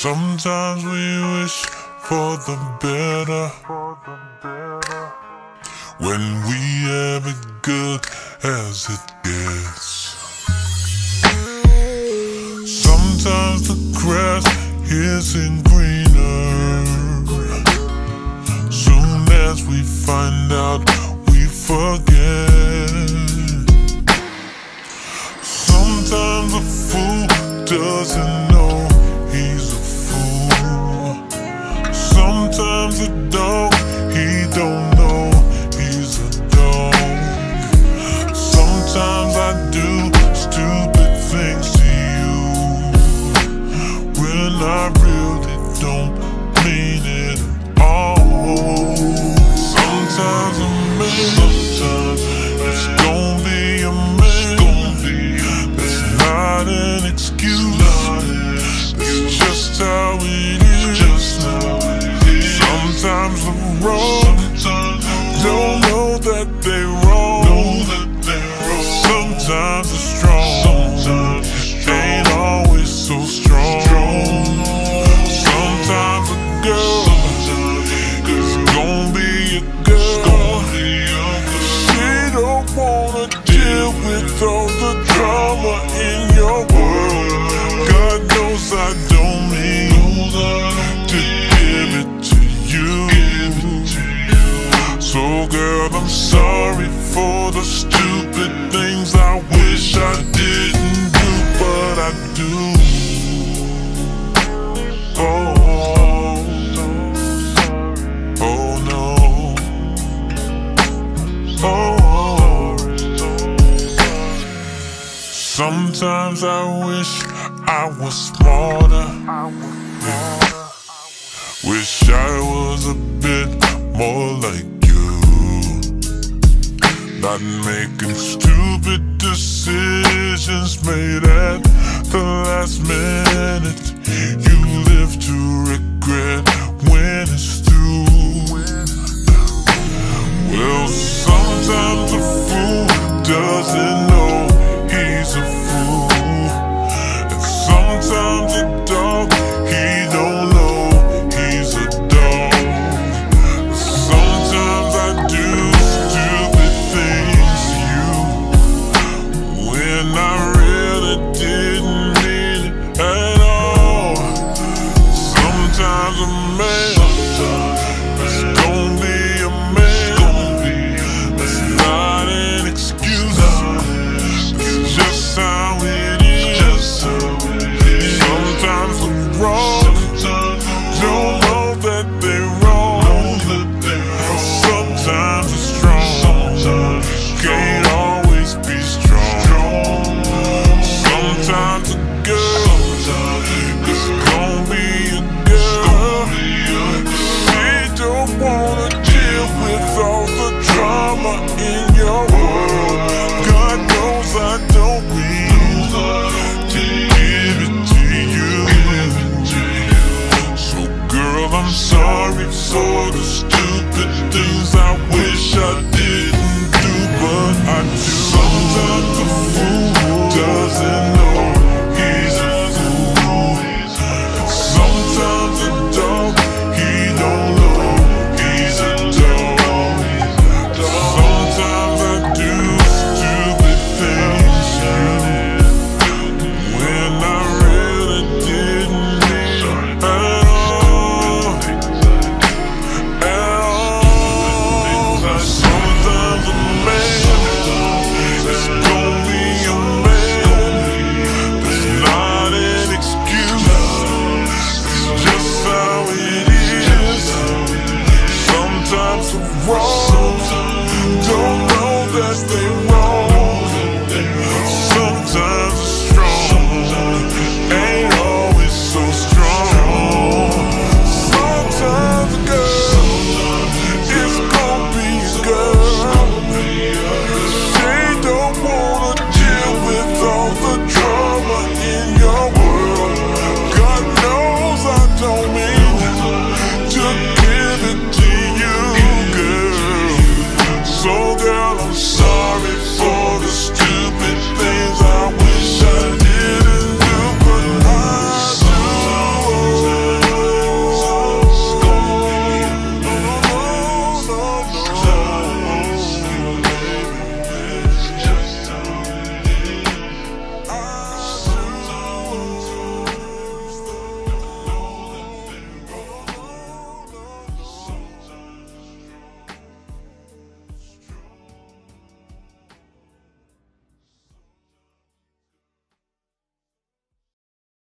Sometimes we wish for the better when we have it good as it gets. Sometimes the grass isn't greener. Soon as we find out, we forget. Sometimes a fool doesn't know he's a Sometimes a dog, Sometimes the strong ain't always so strong. Sometimes a girl be a girl. She don't wanna deal with all the drama in your world. God knows I don't mean to give it to you. So, girl, I'm sorry for the stupid things I wish I didn't do, but I do. Oh, oh no. Oh, sometimes I wish I was smarter. Wish I was a bit more like Making stupid decisions made at the last minute. The things I wish I did.